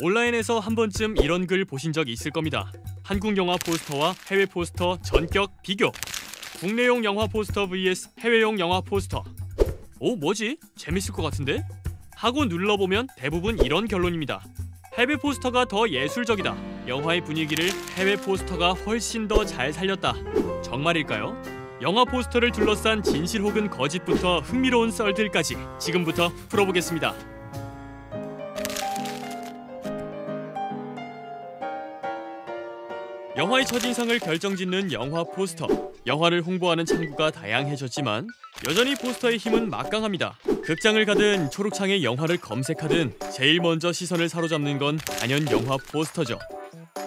온라인에서 한 번쯤 이런 글 보신 적 있을 겁니다. 한국 영화 포스터와 해외 포스터 전격 비교. 국내용 영화 포스터 vs 해외용 영화 포스터. 오 뭐지? 재밌을 것 같은데? 하고 눌러보면 대부분 이런 결론입니다. 해외 포스터가 더 예술적이다. 영화의 분위기를 해외 포스터가 훨씬 더 잘 살렸다. 정말일까요? 영화 포스터를 둘러싼 진실 혹은 거짓부터 흥미로운 썰들까지 지금부터 풀어보겠습니다. 영화의 첫인상을 결정짓는 영화 포스터. 영화를 홍보하는 창구가 다양해졌지만 여전히 포스터의 힘은 막강합니다. 극장을 가든 초록창에 영화를 검색하든 제일 먼저 시선을 사로잡는 건 단연 영화 포스터죠.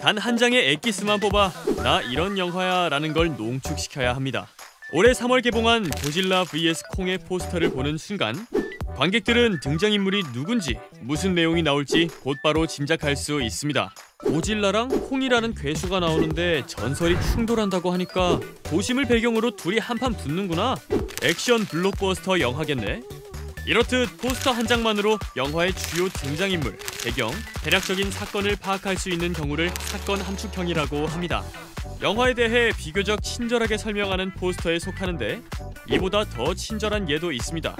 단 한 장의 엑기스만 뽑아 나 이런 영화야 라는 걸 농축시켜야 합니다. 올해 3월 개봉한 고질라 vs 콩의 포스터를 보는 순간 관객들은 등장인물이 누군지 무슨 내용이 나올지 곧바로 짐작할 수 있습니다. 고질라랑 콩이라는 괴수가 나오는데 전설이 충돌한다고 하니까 도심을 배경으로 둘이 한판 붙는구나. 액션 블록버스터 영화겠네. 이렇듯 포스터 한 장만으로 영화의 주요 등장인물, 배경, 대략적인 사건을 파악할 수 있는 경우를 사건 함축형이라고 합니다. 영화에 대해 비교적 친절하게 설명하는 포스터에 속하는데 이보다 더 친절한 예도 있습니다.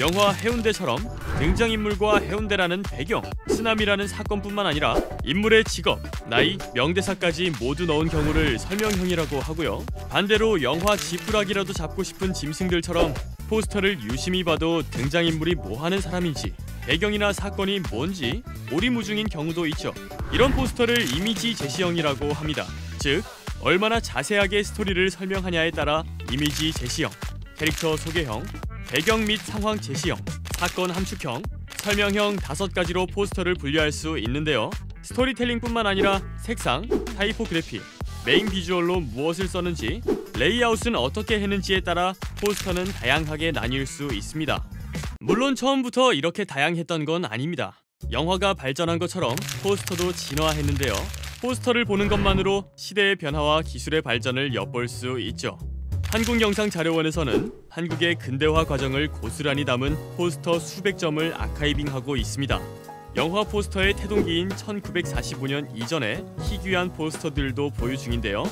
영화 해운대처럼 등장인물과 해운대라는 배경, 쓰나미라는 사건뿐만 아니라 인물의 직업, 나이, 명대사까지 모두 넣은 경우를 설명형이라고 하고요. 반대로 영화 지푸라기라도 잡고 싶은 짐승들처럼 포스터를 유심히 봐도 등장인물이 뭐하는 사람인지 배경이나 사건이 뭔지 오리무중인 경우도 있죠. 이런 포스터를 이미지 제시형이라고 합니다. 즉 얼마나 자세하게 스토리를 설명하냐에 따라 이미지 제시형, 캐릭터 소개형, 배경 및 상황 제시형, 사건 함축형, 설명형 다섯 가지로 포스터를 분류할 수 있는데요. 스토리텔링뿐만 아니라 색상, 타이포그래피, main visual로 무엇을 썼는지, 레이아웃은 어떻게 했는지에 따라 포스터는 다양하게 나뉠 수 있습니다. 물론 처음부터 이렇게 다양했던 건 아닙니다. 영화가 발전한 것처럼 포스터도 진화했는데요. 포스터를 보는 것만으로 시대의 변화와 기술의 발전을 엿볼 수 있죠. 한국영상자료원에서는 한국의 근대화 과정을 고스란히 담은 포스터 수백 점을 archiving하고 있습니다. 영화 포스터의 태동기인 1945년 이전의 희귀한 포스터들도 보유 중인데요.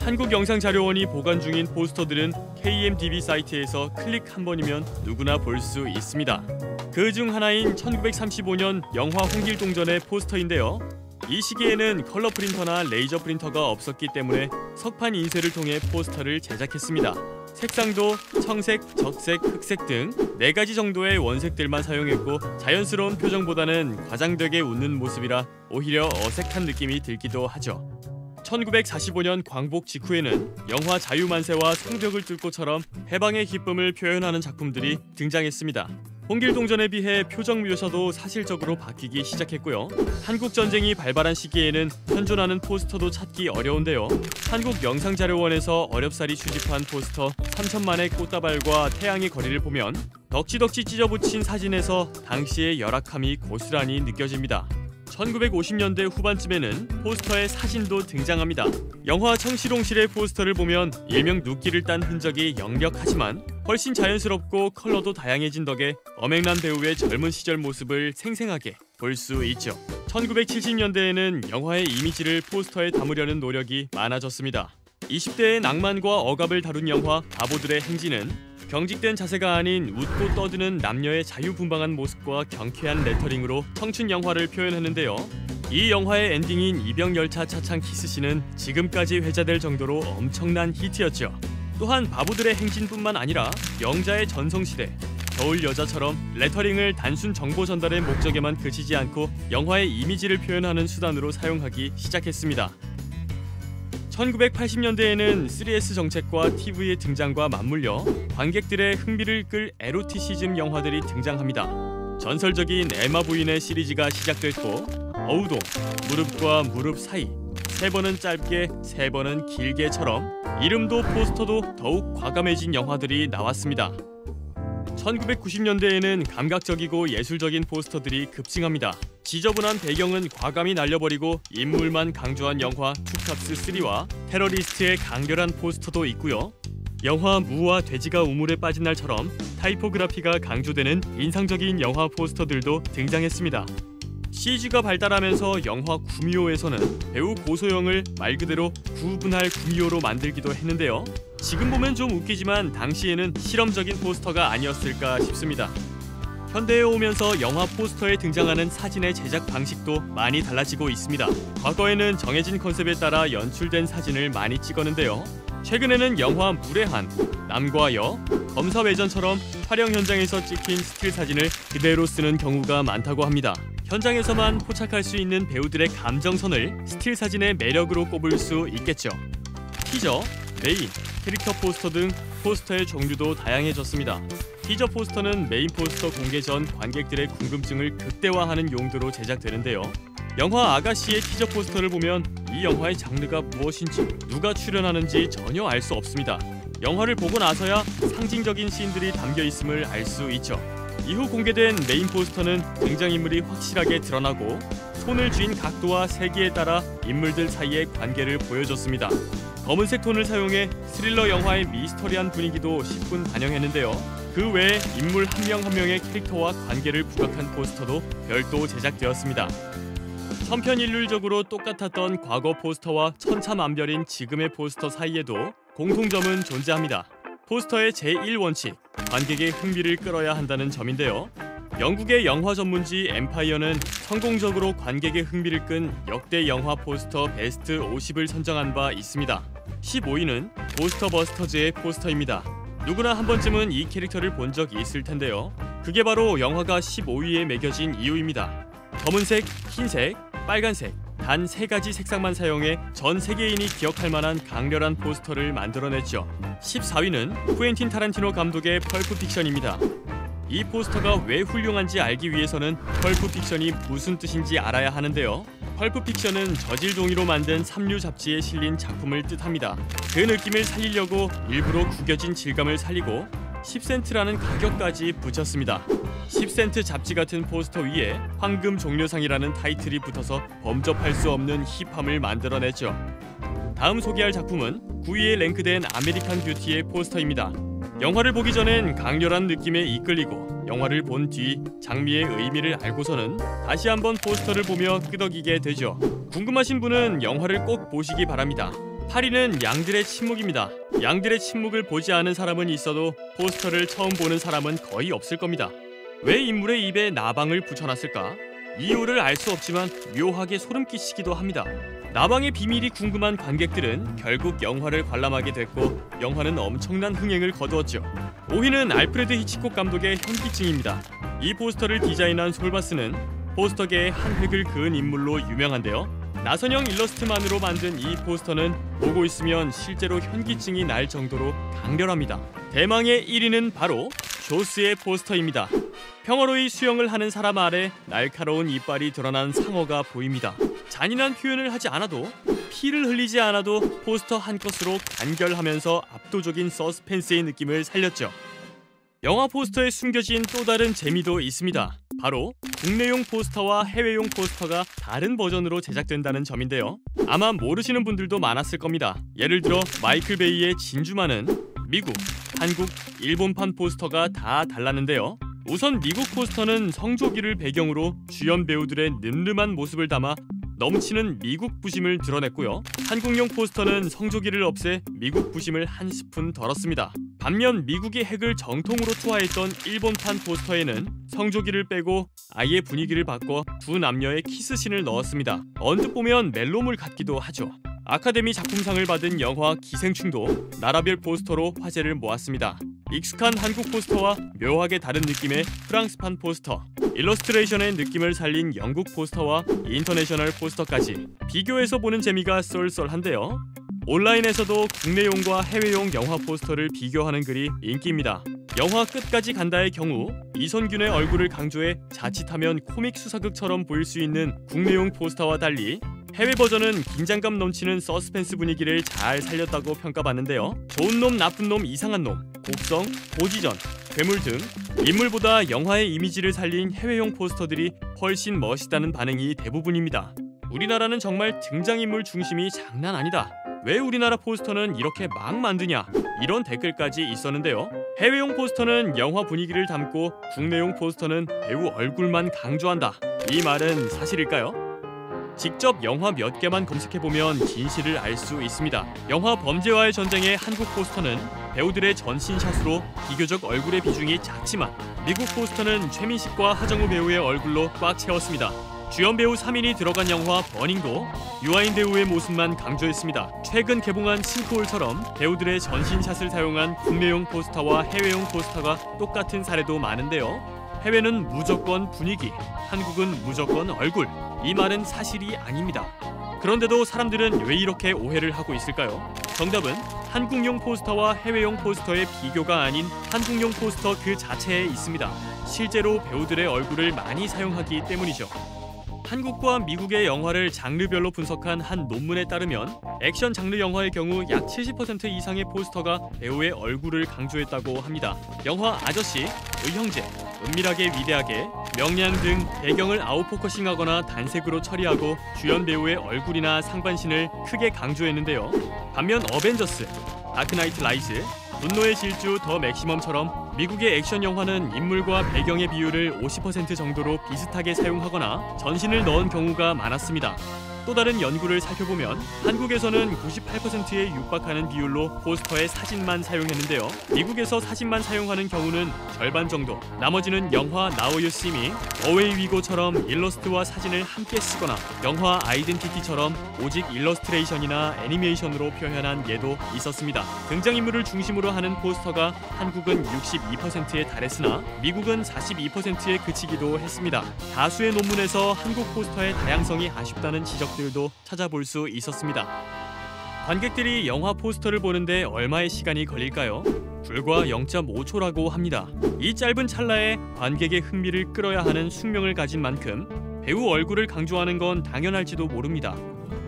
한국영상자료원이 보관 중인 포스터들은 KMDB 사이트에서 클릭 한 번이면 누구나 볼 수 있습니다. 그 중 하나인 1935년 영화 홍길동전의 포스터인데요. 이 시기에는 컬러 프린터나 레이저 프린터가 없었기 때문에 석판 인쇄를 통해 포스터를 제작했습니다. 색상도 청색, 적색, 흑색 등네 가지 정도의 원색들만 사용했고 자연스러운 표정보다는 과장되게 웃는 모습이라 오히려 어색한 느낌이 들기도 하죠. 1945년 광복 직후에는 영화 자유만세와 성벽을 뚫고처럼 해방의 기쁨을 표현하는 작품들이 등장했습니다. 홍길동전에 비해 표정 묘사도 사실적으로 바뀌기 시작했고요. 한국 전쟁이 발발한 시기에는 현존하는 포스터도 찾기 어려운데요. 한국영상자료원에서 어렵사리 수집한 포스터 3천만의 꽃다발과 태양의 거리를 보면 덕지덕지 찢어붙인 사진에서 당시의 열악함이 고스란히 느껴집니다. 1950년대 후반쯤에는 포스터에 사진도 등장합니다. 영화 청실홍실의 포스터를 보면 일명 눕기를 딴 흔적이 역력하지만 훨씬 자연스럽고 컬러도 다양해진 덕에 엄앵란 배우의 젊은 시절 모습을 생생하게 볼 수 있죠. 1970년대에는 영화의 이미지를 포스터에 담으려는 노력이 많아졌습니다. 20대의 낭만과 억압을 다룬 영화 바보들의 행진은 경직된 자세가 아닌 웃고 떠드는 남녀의 자유분방한 모습과 경쾌한 레터링으로 청춘 영화를 표현했는데요. 이 영화의 엔딩인 이병열차 차창 키스씬은 지금까지 회자될 정도로 엄청난 히트였죠. 또한 바보들의 행진뿐만 아니라 영자의 전성시대, 겨울 여자처럼 레터링을 단순 정보 전달의 목적에만 그치지 않고 영화의 이미지를 표현하는 수단으로 사용하기 시작했습니다. 1980년대에는 3S 정책과 TV의 등장과 맞물려 관객들의 흥미를 끌 에로티시즘 영화들이 등장합니다. 전설적인 에마 부인의 시리즈가 시작됐고 어우동, 무릎과 무릎 사이, 세 번은 짧게, 세 번은 길게처럼 이름도 포스터도 더욱 과감해진 영화들이 나왔습니다. 1990년대에는 감각적이고 예술적인 포스터들이 급증합니다. 지저분한 배경은 과감히 날려버리고 인물만 강조한 영화 투캅스 3와 테러리스트의 강렬한 포스터도 있고요. 영화 무와 돼지가 우물에 빠진 날처럼 타이포그라피가 강조되는 인상적인 영화 포스터들도 등장했습니다. CG가 발달하면서 영화 구미호에서는 배우 고소영을 말 그대로 구분할 구미호로 만들기도 했는데요. 지금 보면 좀 웃기지만 당시에는 실험적인 포스터가 아니었을까 싶습니다. 현대에 오면서 영화 포스터에 등장하는 사진의 제작 방식도 많이 달라지고 있습니다. 과거에는 정해진 컨셉에 따라 연출된 사진을 많이 찍었는데요. 최근에는 영화 무뢰한, 남과 여, 검사외전처럼 촬영 현장에서 찍힌 스틸 사진을 그대로 쓰는 경우가 많다고 합니다. 현장에서만 포착할 수 있는 배우들의 감정선을 스틸 사진의 매력으로 꼽을 수 있겠죠. 티저, 메인, 캐릭터 포스터 등 포스터의 종류도 다양해졌습니다. 티저 포스터는 메인 포스터 공개 전 관객들의 궁금증을 극대화하는 용도로 제작되는데요. 영화 아가씨의 티저 포스터를 보면 이 영화의 장르가 무엇인지 누가 출연하는지 전혀 알 수 없습니다. 영화를 보고 나서야 상징적인 씬들이 담겨 있음을 알 수 있죠. 이후 공개된 메인 포스터는 등장인물이 확실하게 드러나고 손을 쥔 각도와 세기에 따라 인물들 사이의 관계를 보여줬습니다. 검은색 톤을 사용해 스릴러 영화의 미스터리한 분위기도 10분 반영했는데요. 그 외에 인물 한 명 한 명의 캐릭터와 관계를 부각한 포스터도 별도 제작되었습니다. 천편일률적으로 똑같았던 과거 포스터와 천차만별인 지금의 포스터 사이에도 공통점은 존재합니다. 포스터의 제1원칙, 관객의 흥미를 끌어야 한다는 점인데요. 영국의 영화 전문지 엠파이어는 성공적으로 관객의 흥미를 끈 역대 영화 포스터 베스트 50을 선정한 바 있습니다. 15위는 고스트버스터즈의 포스터입니다. 누구나 한 번쯤은 이 캐릭터를 본 적이 있을 텐데요. 그게 바로 영화가 15위에 매겨진 이유입니다. 검은색, 흰색, 빨간색 단 세 가지 색상만 사용해 전 세계인이 기억할 만한 강렬한 포스터를 만들어냈죠. 14위는 쿠엔틴 타란티노 감독의 펄프 픽션입니다. 이 포스터가 왜 훌륭한지 알기 위해서는 펄프 픽션이 무슨 뜻인지 알아야 하는데요. 펄프 픽션은 저질 종이로 만든 삼류 잡지에 실린 작품을 뜻합니다. 그 느낌을 살리려고 일부러 구겨진 질감을 살리고 10센트라는 가격까지 붙였습니다. 10센트 잡지 같은 포스터 위에 황금 종려상이라는 타이틀이 붙어서 범접할 수 없는 힙함을 만들어냈죠. 다음 소개할 작품은 9위에 랭크된 아메리칸 뷰티의 포스터입니다. 영화를 보기 전엔 강렬한 느낌에 이끌리고 영화를 본 뒤 장미의 의미를 알고서는 다시 한번 포스터를 보며 끄덕이게 되죠. 궁금하신 분은 영화를 꼭 보시기 바랍니다. 8위는 양들의 침묵입니다. 양들의 침묵을 보지 않은 사람은 있어도 포스터를 처음 보는 사람은 거의 없을 겁니다. 왜 인물의 입에 나방을 붙여놨을까? 이유를 알 수 없지만 묘하게 소름 끼치기도 합니다. 나방의 비밀이 궁금한 관객들은 결국 영화를 관람하게 됐고 영화는 엄청난 흥행을 거두었죠. 5위는 알프레드 히치콕 감독의 현기증입니다. 이 포스터를 디자인한 솔 바스는 포스터계의 한 획을 그은 인물로 유명한데요. 나선형 일러스트만으로 만든 이 포스터는 보고 있으면 실제로 현기증이 날 정도로 강렬합니다. 대망의 1위는 바로 조스의 포스터입니다. 평화로이 수영을 하는 사람 아래 날카로운 이빨이 드러난 상어가 보입니다. 잔인한 표현을 하지 않아도 피를 흘리지 않아도 포스터 한 컷으로 간결하면서 압도적인 서스펜스의 느낌을 살렸죠. 영화 포스터에 숨겨진 또 다른 재미도 있습니다. 바로 국내용 포스터와 해외용 포스터가 다른 버전으로 제작된다는 점인데요. 아마 모르시는 분들도 많았을 겁니다. 예를 들어 마이클 베이의 진주만은 미국, 한국, 일본판 포스터가 다 달랐는데요. 우선 미국 포스터는 성조기를 배경으로 주연 배우들의 늠름한 모습을 담아 넘치는 미국 부심을 드러냈고요. 한국용 포스터는 성조기를 없애 미국 부심을 한 스푼 덜었습니다. 반면 미국의 핵을 정통으로 투하했던 일본판 포스터에는 성조기를 빼고 아예 분위기를 바꿔 두 남녀의 키스신을 넣었습니다. 언뜻 보면 멜로물 같기도 하죠. 아카데미 작품상을 받은 영화 기생충도 나라별 포스터로 화제를 모았습니다. 익숙한 한국 포스터와 묘하게 다른 느낌의 프랑스판 포스터, 일러스트레이션의 느낌을 살린 영국 포스터와 인터내셔널 포스터까지 비교해서 보는 재미가 쏠쏠한데요. 온라인에서도 국내용과 해외용 영화 포스터를 비교하는 글이 인기입니다. 영화 끝까지 간다의 경우 이선균의 얼굴을 강조해 자칫하면 코믹 수사극처럼 보일 수 있는 국내용 포스터와 달리 해외 버전은 긴장감 넘치는 서스펜스 분위기를 잘 살렸다고 평가받는데요. 좋은 놈, 나쁜 놈, 이상한 놈, 곡성, 고지전, 괴물 등 인물보다 영화의 이미지를 살린 해외용 포스터들이 훨씬 멋있다는 반응이 대부분입니다. 우리나라는 정말 등장인물 중심이 장난 아니다. 왜 우리나라 포스터는 이렇게 막 만드냐? 이런 댓글까지 있었는데요. 해외용 포스터는 영화 분위기를 담고 국내용 포스터는 배우 얼굴만 강조한다. 이 말은 사실일까요? 직접 영화 몇 개만 검색해보면 진실을 알 수 있습니다. 영화 범죄와의 전쟁의 한국 포스터는 배우들의 전신샷으로 비교적 얼굴의 비중이 작지만 미국 포스터는 최민식과 하정우 배우의 얼굴로 꽉 채웠습니다. 주연 배우 3인이 들어간 영화 버닝도 유아인 배우의 모습만 강조했습니다. 최근 개봉한 싱크홀처럼 배우들의 전신샷을 사용한 국내용 포스터와 해외용 포스터가 똑같은 사례도 많은데요. 해외는 무조건 분위기, 한국은 무조건 얼굴. 이 말은 사실이 아닙니다. 그런데도 사람들은 왜 이렇게 오해를 하고 있을까요? 정답은 한국용 포스터와 해외용 포스터의 비교가 아닌 한국용 포스터 그 자체에 있습니다. 실제로 배우들의 얼굴을 많이 사용하기 때문이죠. 한국과 미국의 영화를 장르별로 분석한 한 논문에 따르면 액션 장르 영화의 경우 약 70% 이상의 포스터가 배우의 얼굴을 강조했다고 합니다. 영화 아저씨, 의형제, 은밀하게 위대하게, 명량 등 배경을 아웃포커싱하거나 단색으로 처리하고 주연 배우의 얼굴이나 상반신을 크게 강조했는데요. 반면 어벤져스, 다크나이트 라이즈, 분노의 질주 더 맥시멈처럼 미국의 액션 영화는 인물과 배경의 비율을 50% 정도로 비슷하게 사용하거나 전신을 넣은 경우가 많았습니다. 또 다른 연구를 살펴보면 한국에서는 98%에 육박하는 비율로 포스터에 사진만 사용했는데요. 미국에서 사진만 사용하는 경우는 절반 정도. 나머지는 영화 나우 유 씨미, 어웨이 위고처럼 일러스트와 사진을 함께 쓰거나 영화 아이덴티티처럼 오직 일러스트레이션이나 애니메이션으로 표현한 예도 있었습니다. 등장인물을 중심으로 하는 포스터가 한국은 62%에 달했으나 미국은 42%에 그치기도 했습니다. 다수의 논문에서 한국 포스터의 다양성이 아쉽다는 지적 들도 찾아볼 수 있었습니다. 관객들이 영화 포스터를 보는데 얼마의 시간이 걸릴까요? 불과 0.5초라고 합니다. 이 짧은 찰나에 관객의 흥미를 끌어야 하는 숙명을 가진 만큼 배우 얼굴을 강조하는 건 당연할지도 모릅니다.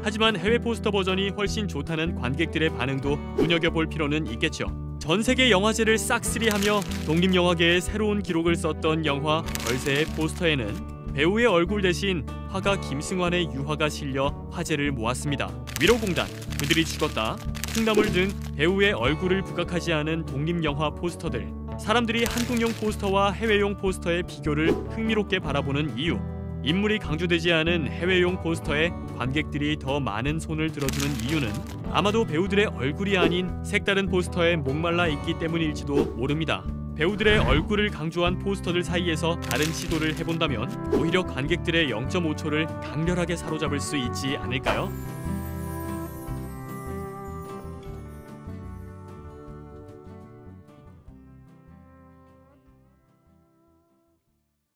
하지만 해외 포스터 버전이 훨씬 좋다는 관객들의 반응도 눈여겨볼 필요는 있겠죠. 전 세계 영화제를 싹쓸이하며 독립 영화계의 새로운 기록을 썼던 영화 벌새의 포스터에는 배우의 얼굴 대신 화가 김승환의 유화가 실려 화제를 모았습니다. 위로공단, 그들이 죽었다, 콩나물 등 배우의 얼굴을 부각하지 않은 독립영화 포스터들. 사람들이 한국용 포스터와 해외용 포스터의 비교를 흥미롭게 바라보는 이유. 인물이 강조되지 않은 해외용 포스터에 관객들이 더 많은 손을 들어주는 이유는 아마도 배우들의 얼굴이 아닌 색다른 포스터에 목말라 있기 때문일지도 모릅니다. 배우들의 얼굴을 강조한 포스터들 사이에서 다른 시도를 해본다면 오히려 관객들의 0.5초를 강렬하게 사로잡을 수 있지 않을까요?